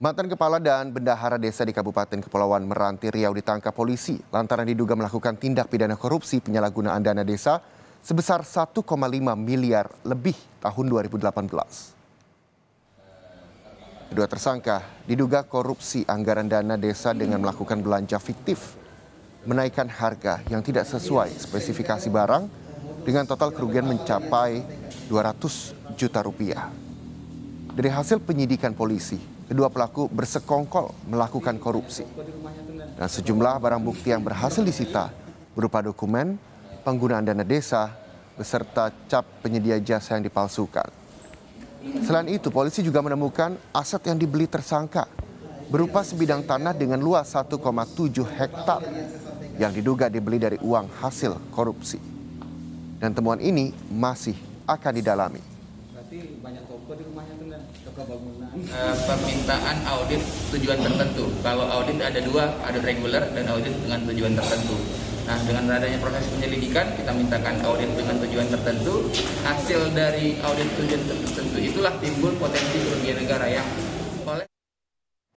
Mantan kepala dan bendahara desa di Kabupaten Kepulauan Meranti Riau ditangkap polisi lantaran diduga melakukan tindak pidana korupsi penyalahgunaan dana desa sebesar 1,5 miliar lebih tahun 2018. Kedua tersangka diduga korupsi anggaran dana desa dengan melakukan belanja fiktif, menaikkan harga yang tidak sesuai spesifikasi barang dengan total kerugian mencapai 200 juta rupiah. Dari hasil penyidikan polisi, kedua pelaku bersekongkol melakukan korupsi. Dan sejumlah barang bukti yang berhasil disita berupa dokumen, penggunaan dana desa, beserta cap penyedia jasa yang dipalsukan. Selain itu, polisi juga menemukan aset yang dibeli tersangka berupa sebidang tanah dengan luas 1,7 hektar yang diduga dibeli dari uang hasil korupsi. Dan temuan ini masih akan didalami. Uh, permintaan audit tujuan tertentu. Kalau audit ada dua, ada reguler dan audit dengan tujuan tertentu. Nah, dengan adanya proses penyelidikan, kita mintakan audit dengan tujuan tertentu. Hasil dari audit tujuan tertentu itulah timbul potensi kerugian negara yang